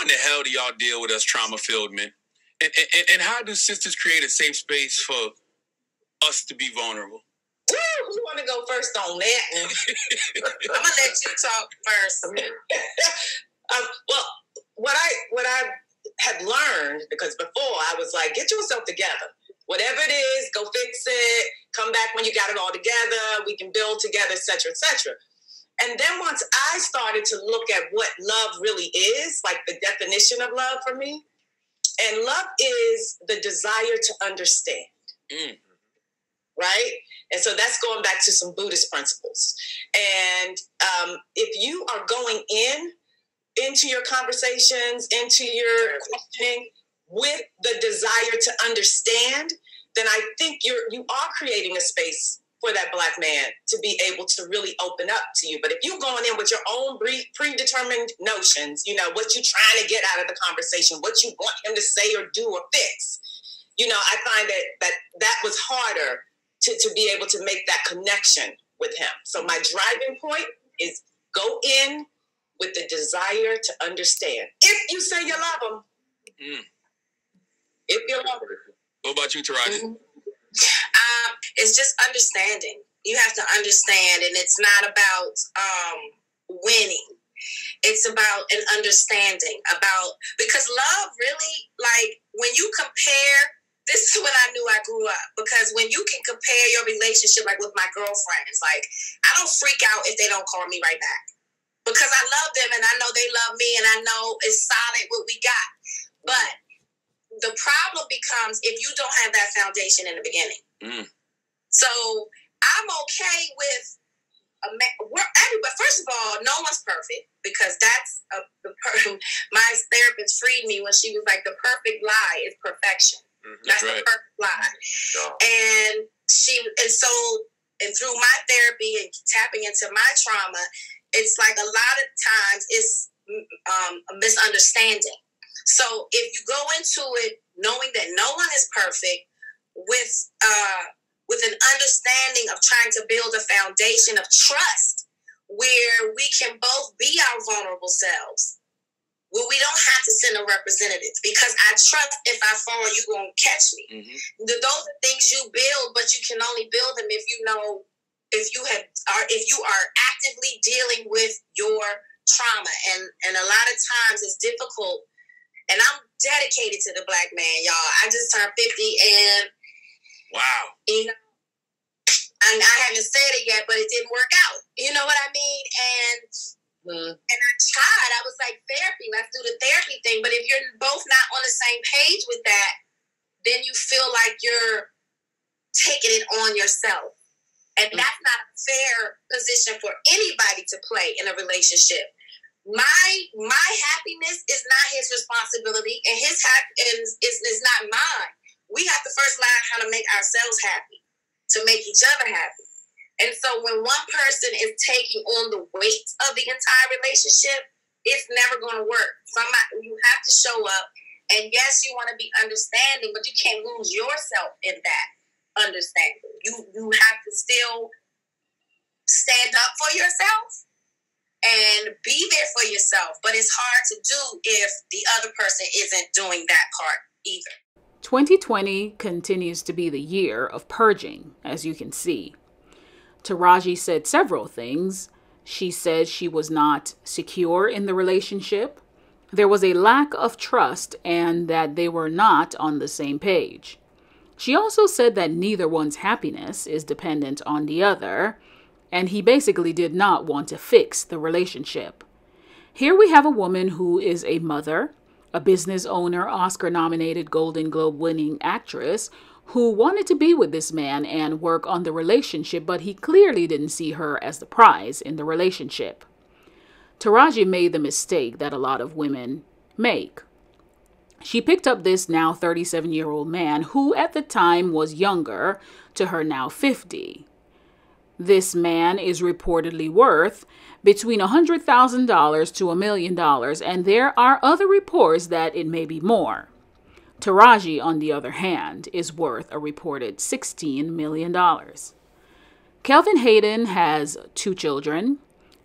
how in the hell do y'all deal with us trauma filled men? And, and, and how do sisters create a safe space for us to be vulnerable? Woo, who want to go first on that? one? I'm gonna let you talk first. um, well, what I what I had learned because before I was like, get yourself together. Whatever it is, go fix it. Come back when you got it all together. We can build together, etc., etc. And then once I started to look at what love really is, like the definition of love for me, and love is the desire to understand. Mm. Right? And so that's going back to some Buddhist principles. And um, if you are going in into your conversations, into your questioning with the desire to understand, then I think you're you are creating a space for that black man to be able to really open up to you. But if you're going in with your own pre- predetermined notions, you know, what you're trying to get out of the conversation, what you want him to say or do or fix, you know, I find that that that was harder to, to be able to make that connection with him. So my driving point is go in with the desire to understand. If you say you love him. Mm. If you love him. What about you, Taraji? Mm-hmm. Um, it's just understanding. You have to understand, and it's not about um, winning. It's about an understanding about because love really like when you compare. This is when I knew I grew up because when you can compare your relationship like with my girlfriends, like I don't freak out if they don't call me right back because I love them and I know they love me and I know it's solid what we got. But the problem becomes if you don't have that foundation in the beginning. Mm. So I'm okay with a we're everybody. First of all, no one's perfect because that's a, the per- my therapist freed me when she was like, the perfect lie is perfection. Mm-hmm. That's, that's right. the perfect lie. And she and so and through my therapy and tapping into my trauma, it's like a lot of times it's um, a misunderstanding. So if you go into it knowing that no one is perfect, with uh, with an understanding of trying to build a foundation of trust, where we can both be our vulnerable selves, where we don't have to send a representative because I trust if I fall, you're gonna catch me. Mm-hmm. Those are things you build, but you can only build them if you know if you have are if you are actively dealing with your trauma and and a lot of times it's difficult and I'm dedicated to the black man, y'all. I just turned 50 and wow. You know, and I haven't said it yet, but it didn't work out. You know what I mean? And mm. and I tried. I was like, therapy, let's do the therapy thing. But if you're both not on the same page with that, then you feel like you're taking it on yourself. And mm. that's not a fair position for anybody to play in a relationship my my happiness is not his responsibility and his happiness is, is not mine we have to first learn how to make ourselves happy to make each other happy and so when one person is taking on the weight of the entire relationship it's never going to work somebody you have to show up and yes you want to be understanding but you can't lose yourself in that understanding you you have to still stand up for yourself and be there for yourself. But it's hard to do if the other person isn't doing that part either. 2020 continues to be the year of purging, as you can see. Taraji said several things. She said she was not secure in the relationship. There was a lack of trust and that they were not on the same page. She also said that neither one's happiness is dependent on the other and he basically did not want to fix the relationship. Here we have a woman who is a mother, a business owner, Oscar nominated Golden Globe winning actress, who wanted to be with this man and work on the relationship, but he clearly didn't see her as the prize in the relationship. Taraji made the mistake that a lot of women make. She picked up this now 37 year old man who at the time was younger to her now 50. This man is reportedly worth between $100,000 to a million dollars, and there are other reports that it may be more. Taraji, on the other hand, is worth a reported $16 million. Kelvin Hayden has two children,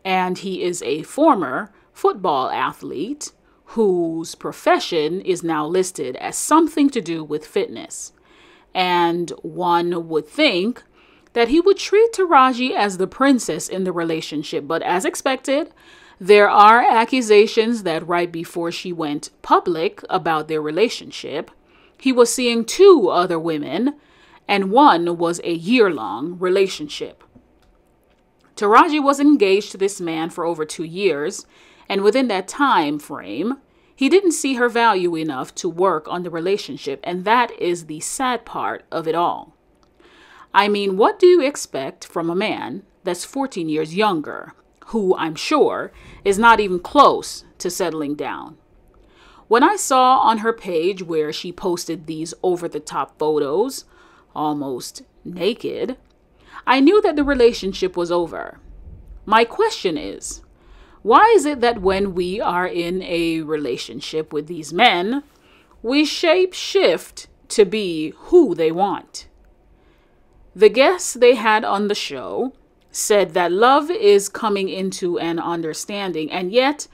and he is a former football athlete whose profession is now listed as something to do with fitness. And one would think that he would treat Taraji as the princess in the relationship, but as expected, there are accusations that right before she went public about their relationship, he was seeing two other women, and one was a year long relationship. Taraji was engaged to this man for over two years, and within that time frame, he didn't see her value enough to work on the relationship, and that is the sad part of it all. I mean, what do you expect from a man that's 14 years younger, who I'm sure is not even close to settling down? When I saw on her page where she posted these over the top photos, almost naked, I knew that the relationship was over. My question is why is it that when we are in a relationship with these men, we shape shift to be who they want? The guests they had on the show said that love is coming into an understanding, and yet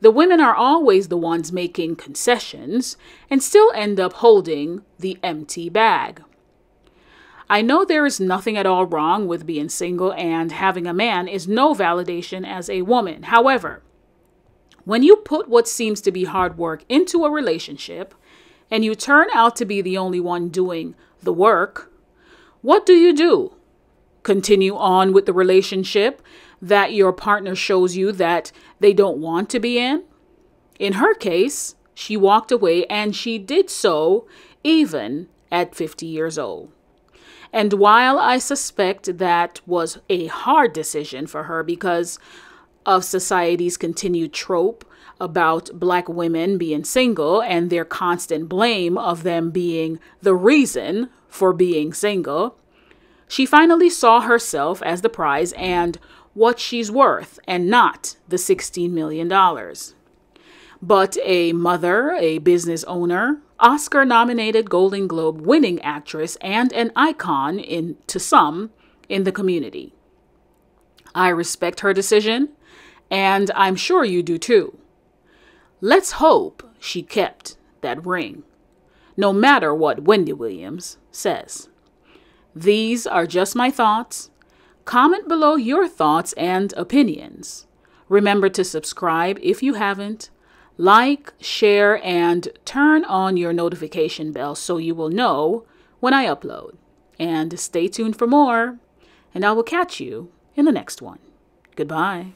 the women are always the ones making concessions and still end up holding the empty bag. I know there is nothing at all wrong with being single, and having a man is no validation as a woman. However, when you put what seems to be hard work into a relationship and you turn out to be the only one doing the work, what do you do? Continue on with the relationship that your partner shows you that they don't want to be in? In her case, she walked away and she did so even at 50 years old. And while I suspect that was a hard decision for her because of society's continued trope about black women being single and their constant blame of them being the reason for being single, she finally saw herself as the prize and what she's worth and not the $16 million. But a mother, a business owner, Oscar nominated Golden Globe winning actress, and an icon in, to some in the community. I respect her decision, and I'm sure you do too. Let's hope she kept that ring, no matter what Wendy Williams says. These are just my thoughts. Comment below your thoughts and opinions. Remember to subscribe if you haven't. Like, share, and turn on your notification bell so you will know when I upload. And stay tuned for more, and I will catch you in the next one. Goodbye.